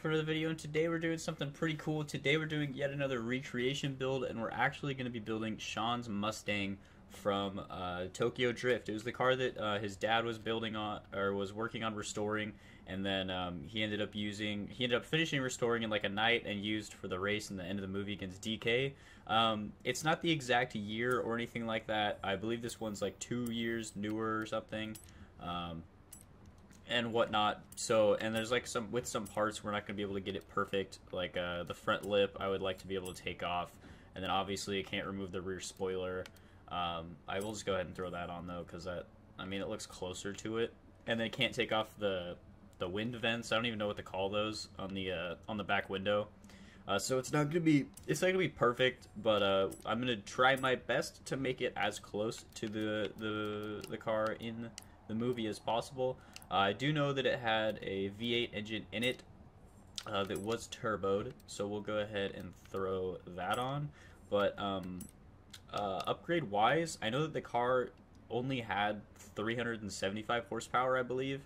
for another video and today we're doing something pretty cool. Today we're doing yet another recreation build and we're actually going to be building Sean's Mustang from uh, Tokyo Drift. It was the car that uh, his dad was building on or was working on restoring and then um, he ended up using he ended up finishing restoring in like a night and used for the race in the end of the movie against DK. Um, it's not the exact year or anything like that. I believe this one's like two years newer or something. Um, and whatnot. So, and there's like some with some parts we're not going to be able to get it perfect. Like uh, the front lip, I would like to be able to take off, and then obviously I can't remove the rear spoiler. Um, I will just go ahead and throw that on though, because that I mean it looks closer to it, and then can't take off the the wind vents. I don't even know what to call those on the uh, on the back window. Uh, so it's not gonna be it's not gonna be perfect, but uh, I'm gonna try my best to make it as close to the the the car in the movie as possible. I do know that it had a V8 engine in it uh, that was turboed, so we'll go ahead and throw that on. But um, uh, upgrade wise, I know that the car only had 375 horsepower, I believe.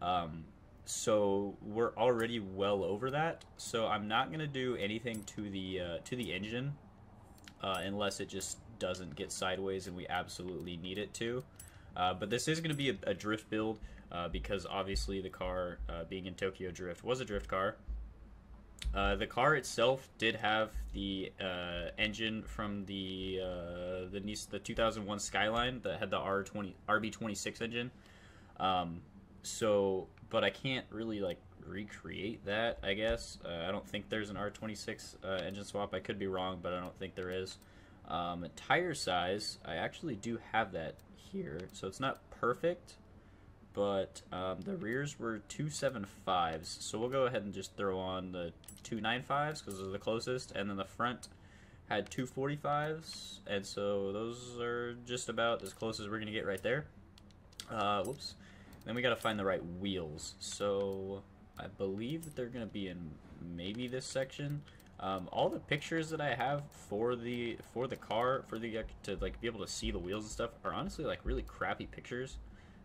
Um, so we're already well over that. So I'm not gonna do anything to the uh, to the engine uh, unless it just doesn't get sideways and we absolutely need it to. Uh, but this is going to be a, a, drift build uh, because obviously the car, uh, being in Tokyo Drift, was a drift car. Uh, the car itself did have the uh, engine from the uh, the Nice, the 2001 Skyline that had the R20 RB26 engine. Um, so, but I can't really like recreate that. I guess I don't think there's an R26 engine swap. I could be wrong, but I don't think there is. Um, tire size, I actually do have that here. So it's not perfect, but um, the rears were 275s. So we'll go ahead and just throw on the 295s because they're the closest. And then the front had 245s. And so those are just about as close as we're going to get right there. Uh, whoops. Then we got to find the right wheels. So I believe that they're going to be in maybe this section. Um, all the pictures that I have for the for the car for the to like be able to see the wheels and stuff are honestly like really crappy pictures.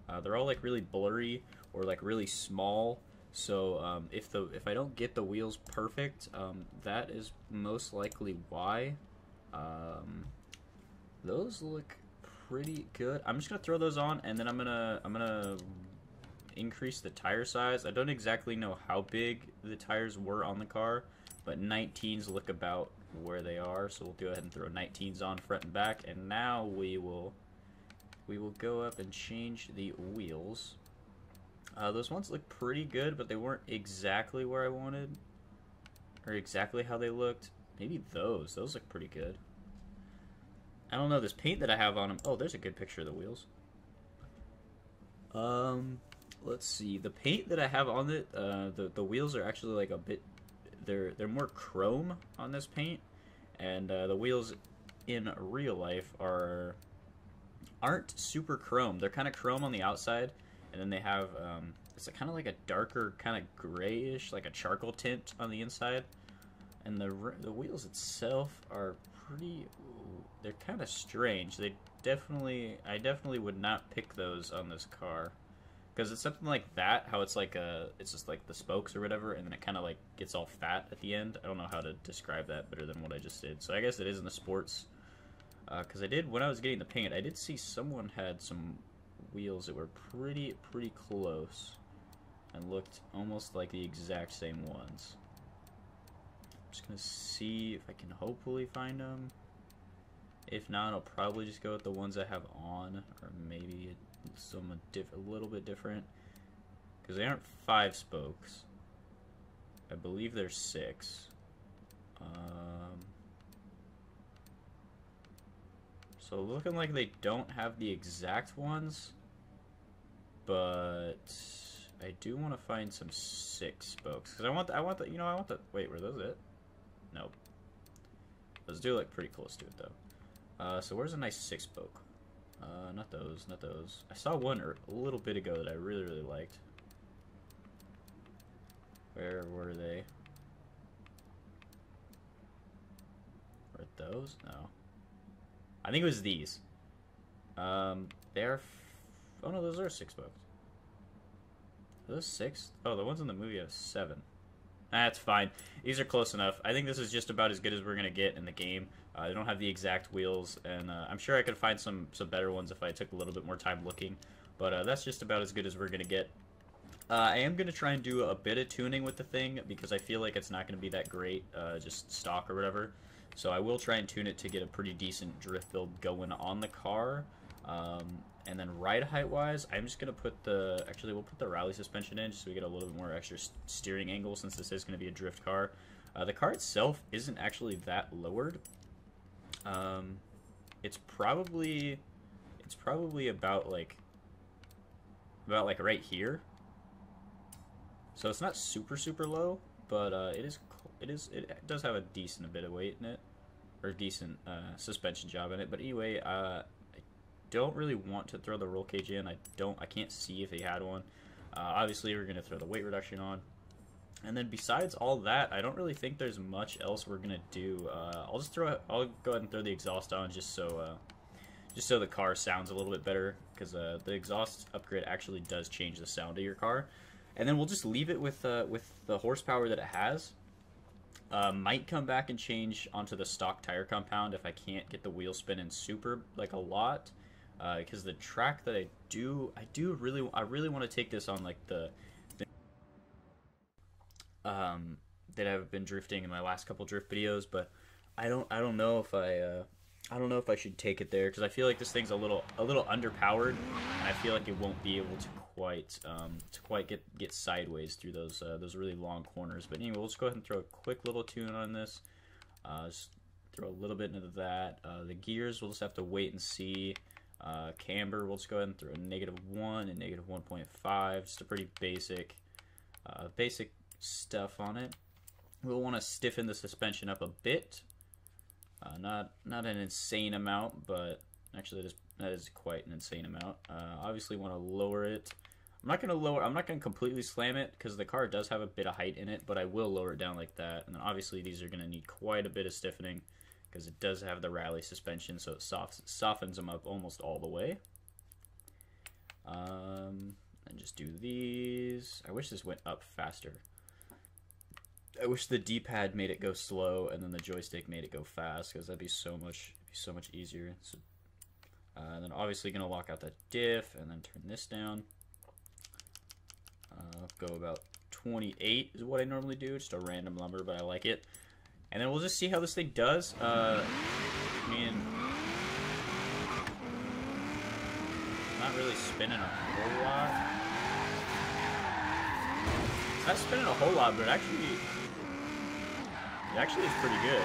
Uh, they're all like really blurry or like really small. So um, if the if I don't get the wheels perfect, um, that is most likely why. Um, those look pretty good. I'm just gonna throw those on, and then I'm gonna I'm gonna increase the tire size. I don't exactly know how big the tires were on the car but 19s look about where they are so we'll go ahead and throw 19s on front and back and now we will we will go up and change the wheels. Uh, those ones look pretty good but they weren't exactly where I wanted or exactly how they looked. Maybe those. Those look pretty good. I don't know. This paint that I have on them oh there's a good picture of the wheels. Um let's see. The paint that I have on it uh, the, the wheels are actually like a bit they're they're more chrome on this paint, and uh, the wheels in real life are aren't super chrome. They're kind of chrome on the outside, and then they have um, it's kind of like a darker kind of grayish, like a charcoal tint on the inside. And the the wheels itself are pretty. They're kind of strange. They definitely, I definitely would not pick those on this car because it's something like that how it's like a it's just like the spokes or whatever and then it kind of like gets all fat at the end i don't know how to describe that better than what i just did so i guess it is in the sports because uh, i did when i was getting the paint i did see someone had some wheels that were pretty pretty close and looked almost like the exact same ones I'm just gonna see if i can hopefully find them if not i'll probably just go with the ones i have on or maybe some a little bit different because they aren't five spokes. I believe there's six. Um, so looking like they don't have the exact ones, but I do want to find some six spokes because I want the, I want the you know I want the wait were those it? Nope. Those do look pretty close to it though. Uh, so where's a nice six spoke? Uh, not those, not those. I saw one a little bit ago that I really, really liked. Where were they? Were those? No. I think it was these. Um, they're... oh no, those are six bucks. Are those six? Oh, the ones in the movie have seven. That's fine. These are close enough. I think this is just about as good as we're gonna get in the game. Uh, they don't have the exact wheels, and uh, I'm sure I could find some some better ones if I took a little bit more time looking. But uh, that's just about as good as we're gonna get. Uh, I am gonna try and do a bit of tuning with the thing because I feel like it's not gonna be that great, uh, just stock or whatever. So I will try and tune it to get a pretty decent drift build going on the car. Um, and then ride height wise, I'm just gonna put the actually we'll put the rally suspension in just so we get a little bit more extra steering angle since this is gonna be a drift car. Uh, the car itself isn't actually that lowered. Um, it's probably it's probably about like about like right here. So it's not super super low, but uh, it is it is it does have a decent bit of weight in it or decent uh, suspension job in it. But anyway, uh, don't really want to throw the roll cage in. I don't. I can't see if he had one. Uh, obviously, we're to throw the weight reduction on. And then besides all that, I don't really think there's much else we're gonna do. Uh, I'll just throw. I'll go ahead and throw the exhaust on just so, uh, just so the car sounds a little bit better because uh, the exhaust upgrade actually does change the sound of your car. And then we'll just leave it with with the horsepower that it has. Uh, might come back and change onto the stock tire compound if I can't get the wheel spin spinning super like a lot. Because uh, the track that I do, I do really, I really want to take this on like the, the um, that I've been drifting in my last couple drift videos, but I don't, I don't know if I, uh, I don't know if I should take it there because I feel like this thing's a little, a little underpowered, and I feel like it won't be able to quite, um, to quite get get sideways through those, uh, those really long corners. But anyway, we'll just go ahead and throw a quick little tune on this. Uh, just throw a little bit into that. Uh, the gears, we'll just have to wait and see. Uh, camber, we'll just go ahead and throw a negative 1 and negative 1.5, just a pretty basic, uh, basic stuff on it. We'll want to stiffen the suspension up a bit, uh, not not an insane amount, but actually that is, that is quite an insane amount. Uh, obviously want to lower it. I'm not going to lower, I'm not going to completely slam it because the car does have a bit of height in it, but I will lower it down like that. And then obviously these are going to need quite a bit of stiffening because it does have the rally suspension, so it soft, softens them up almost all the way. Um, and just do these. I wish this went up faster. I wish the D-pad made it go slow, and then the joystick made it go fast, because that'd be so much, be so much easier. So, uh, and then obviously gonna lock out that diff, and then turn this down. Uh, go about 28 is what I normally do, just a random number, but I like it. And then we'll just see how this thing does. Uh, I mean, not really spinning a whole lot. It's not spinning a whole lot, but it actually, it actually is pretty good.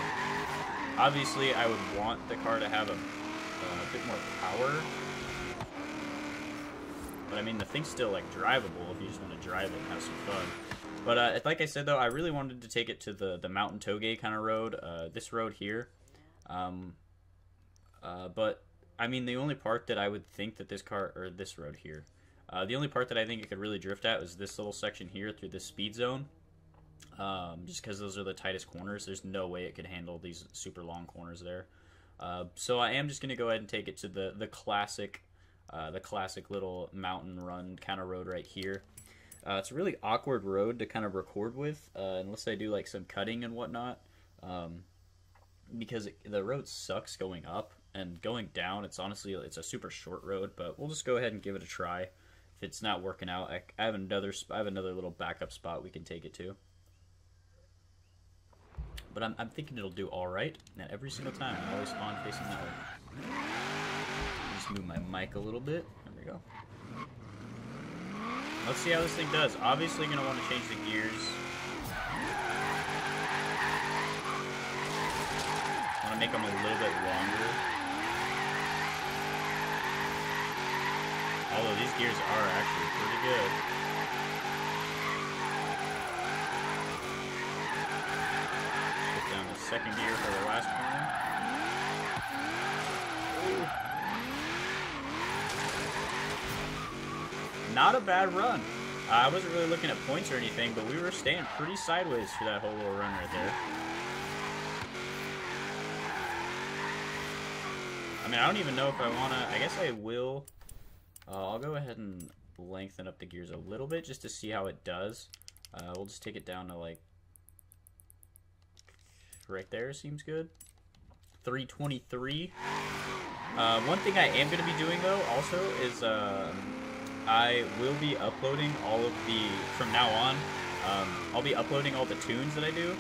Obviously, I would want the car to have a, a bit more power. But I mean, the thing's still like drivable if you just want to drive it and have some fun. But uh, like I said, though, I really wanted to take it to the the mountain toge kind of road. Uh, this road here. Um, uh, but I mean, the only part that I would think that this car or this road here, uh, the only part that I think it could really drift at was this little section here through the speed zone. Um, just because those are the tightest corners, there's no way it could handle these super long corners there. Uh, so I am just gonna go ahead and take it to the the classic, uh, the classic little mountain run kind of road right here. Uh, it's a really awkward road to kind of record with, uh, unless I do like some cutting and whatnot, um, because it, the road sucks going up and going down. It's honestly it's a super short road, but we'll just go ahead and give it a try. If it's not working out, I, I have another I have another little backup spot we can take it to. But I'm, I'm thinking it'll do all right, and every single time I always spawn facing that way. Just move my mic a little bit. There we go. Let's see how this thing does. Obviously going to want to change the gears. want to make them a little bit longer. Although these gears are actually pretty good. Second gear for the last corner. not a bad run. Uh, I wasn't really looking at points or anything, but we were staying pretty sideways for that whole little run right there. I mean, I don't even know if I want to... I guess I will... Uh, I'll go ahead and lengthen up the gears a little bit just to see how it does. Uh, we'll just take it down to like right there seems good. 323. Uh, one thing I am going to be doing though also is uh, I will be uploading all of the, from now on, um, I'll be uploading all the tunes that I do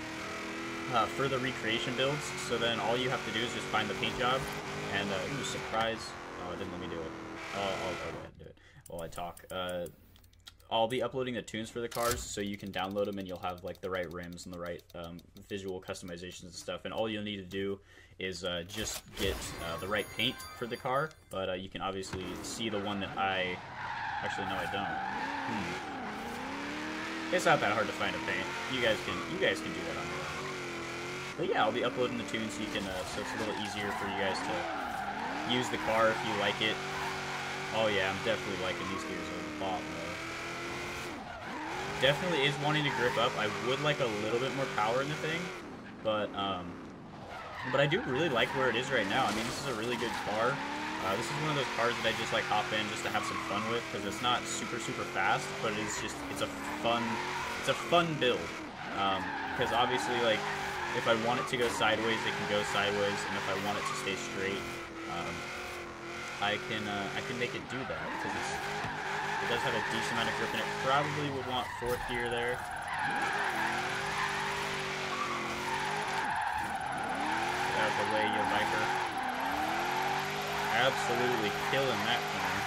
uh, for the recreation builds. So then all you have to do is just find the paint job and, uh, ooh, surprise. Oh, it didn't let me do it. Oh, I'll, I'll go ahead and do it while I talk. I'll be uploading the tunes for the cars so you can download them and you'll have like the right rims and the right um, visual customizations and stuff. And all you'll need to do is uh, just get uh, the right paint for the car. But uh, you can obviously see the one that I actually no I don't. Hmm. It's not that hard to find a paint. You guys can you guys can do that on your own. But yeah, I'll be uploading the tunes so you can uh, so it's a little easier for you guys to use the car if you like it. Oh yeah, I'm definitely liking these gears a lot more definitely is wanting to grip up. I would like a little bit more power in the thing, but um, but I do really like where it is right now. I mean, this is a really good car. Uh, this is one of those cars that I just like hop in just to have some fun with because it's not super super fast, but it's just it's a fun it's a fun build. Because um, obviously, like if I want it to go sideways, it can go sideways, and if I want it to stay straight, um, I can uh, I can make it do that because it's it does have a decent amount of grip, and it probably would want fourth gear there. Out of the way, you Viper. Absolutely killing that corner.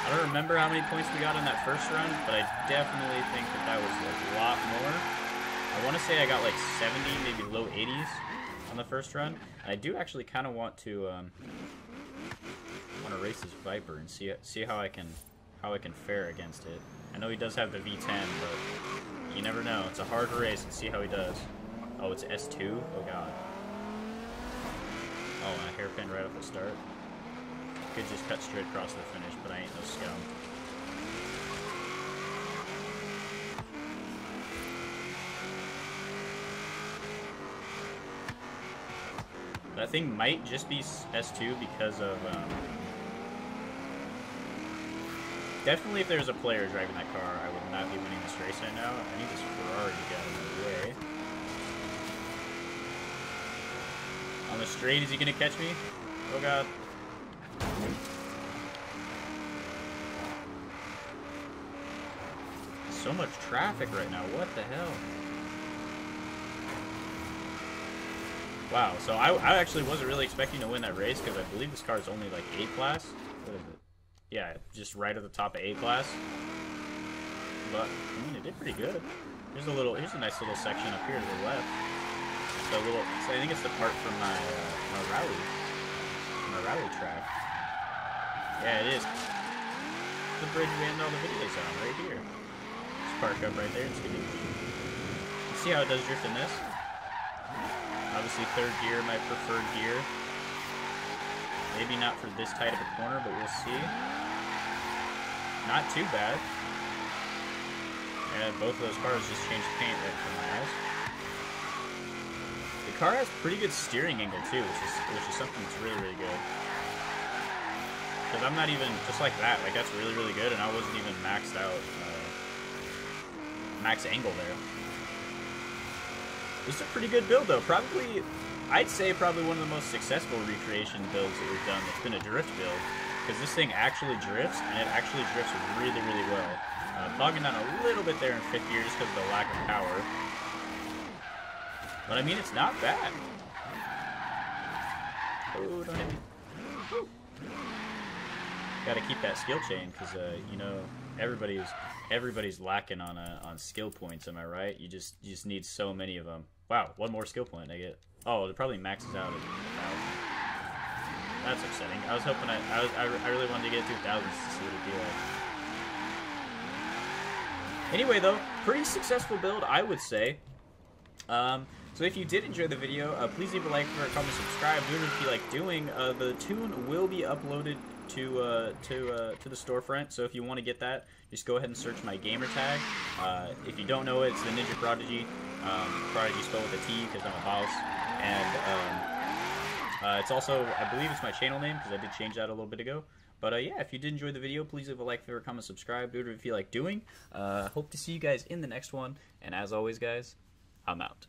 I don't remember how many points we got in that first run, but I definitely think that that was a lot more. I want to say I got like 70, maybe low 80s on the first run. I do actually kind of want to um, want to race this Viper and see see how I can how I can fare against it. I know he does have the V10, but you never know. It's a hard race and see how he does. Oh, it's S2? Oh god. Oh, and a hairpin right off the start. Could just cut straight across the finish, but I ain't no scum. Thing might just be S2 because of... Um, definitely if there's a player driving that car, I would not be winning this race right now. I need this Ferrari to get out of the way. On the straight, is he going to catch me? Oh god. So much traffic right now, what the hell? Wow, so I, I actually wasn't really expecting to win that race because I believe this car is only like A class. What is it? Yeah, just right at the top of A class. But, I mean, it did pretty good. Here's a little, here's a nice little section up here to the left. The little, so I think it's the part from my, uh, my rally, my rally track. Yeah, it is. The bridge we end all the videos on, right here. Just park up right there see how it does drift in this? Obviously third gear, my preferred gear. Maybe not for this tight of a corner, but we'll see. Not too bad. And both of those cars just changed paint right for my eyes. The car has pretty good steering angle too, which is which is something that's really, really good. Because I'm not even, just like that, like that's really, really good, and I wasn't even maxed out, uh, max angle there. This is a pretty good build, though. Probably, I'd say probably one of the most successful recreation builds that we've done that's been a drift build. Because this thing actually drifts, and it actually drifts really, really well. Uh, bogging down a little bit there in fifth gear just because of the lack of power. But I mean, it's not bad. Oh. Gotta keep that skill chain, because, uh, you know, everybody's everybody's lacking on uh, on skill points. Am I right? You just you just need so many of them. Wow, one more skill point I get. Oh, it probably maxes out at That's upsetting. I was hoping I I, was, I, I really wanted to get to thousands to see what it'd be like. Anyway, though, pretty successful build, I would say. Um, so if you did enjoy the video, uh, please leave a like, comment, subscribe. Do what you like doing. Uh, the tune will be uploaded to uh, to uh, to the storefront. So if you want to get that, just go ahead and search my gamer tag. Uh, if you don't know it, it's the Ninja Prodigy. Um, Prodigy spelled with a T because I'm a boss, and um, uh, it's also I believe it's my channel name because I did change that a little bit ago. But uh, yeah, if you did enjoy the video, please leave a like, favorite, comment, subscribe. Do whatever you feel like doing. Uh, hope to see you guys in the next one. And as always, guys, I'm out.